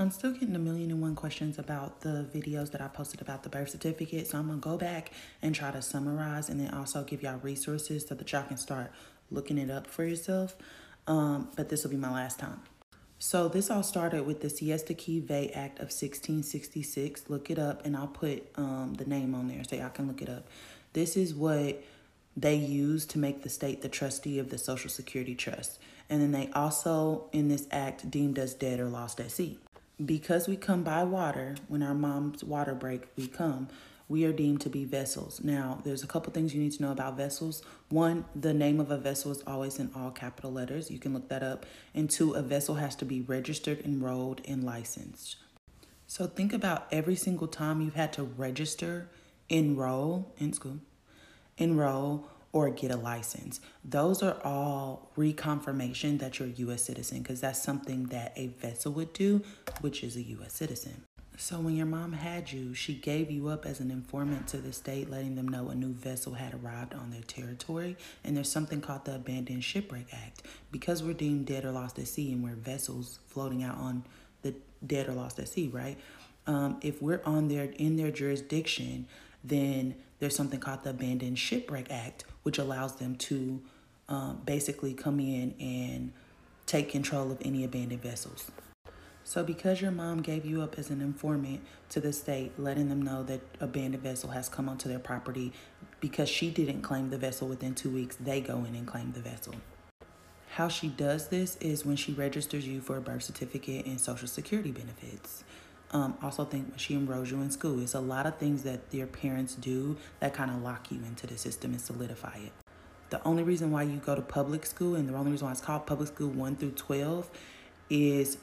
I'm still getting a million and one questions about the videos that I posted about the birth certificate. So I'm going to go back and try to summarize and then also give y'all resources so that y'all can start looking it up for yourself. Um, but this will be my last time. So this all started with the Cestui Que Vie Act of 1666. Look it up and I'll put um, the name on there so y'all can look it up. This is what they used to make the state the trustee of the Social Security Trust. And then they also, in this act, deemed us dead or lost at sea. Because we come by water, when our mom's water break, we come, we are deemed to be vessels. Now, there's a couple things you need to know about vessels. One, the name of a vessel is always in all capital letters. You can look that up. And two, a vessel has to be registered, enrolled, and licensed. So think about every single time you've had to register, enroll in school, enroll, or get a license. Those are all reconfirmation that you're a U.S. citizen because that's something that a vessel would do, which is a U.S. citizen. So when your mom had you, she gave you up as an informant to the state, letting them know a new vessel had arrived on their territory. And there's something called the Abandoned Shipwreck Act. Because we're deemed dead or lost at sea and we're vessels floating out on the dead or lost at sea, right? Um, if we're on their in their jurisdiction, then there's something called the Abandoned Shipwreck Act, which allows them to um, basically come in and take control of any abandoned vessels. So, because your mom gave you up as an informant to the state, letting them know that abandoned vessel has come onto their property, because she didn't claim the vessel within two weeks, they go in and claim the vessel. How she does this is when she registers you for a birth certificate and social security benefits. Um, also think when she enrolls you in school, it's a lot of things that your parents do that kind of lock you into the system and solidify it. The only reason why you go to public school and the only reason why it's called public school 1 through 12 is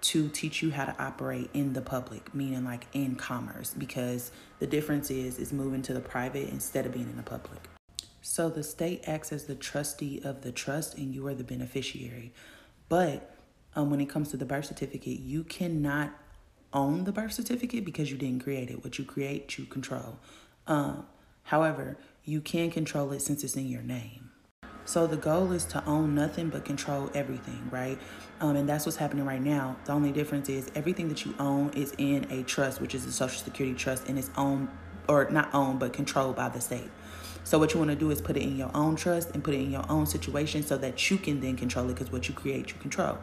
to teach you how to operate in the public, meaning like in commerce, because the difference is is moving to the private instead of being in the public. So the state acts as the trustee of the trust and you are the beneficiary. But um, when it comes to the birth certificate, you cannot own the birth certificate because you didn't create it. What you create, you control. Um, however, you can control it since it's in your name. So the goal is to own nothing but control everything, right? Um, and that's what's happening right now. The only difference is everything that you own is in a trust, which is a Social Security trust, and it's owned or not owned but controlled by the state. So what you want to do is put it in your own trust and put it in your own situation so that you can then control it because what you create, you control.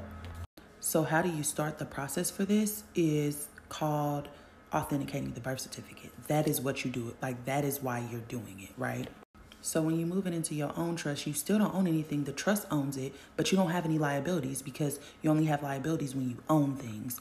So how do you start the process for this is called authenticating the birth certificate. That is what you do. Like that is why you're doing it, right? So when you move it into your own trust, you still don't own anything. The trust owns it, but you don't have any liabilities because you only have liabilities when you own things.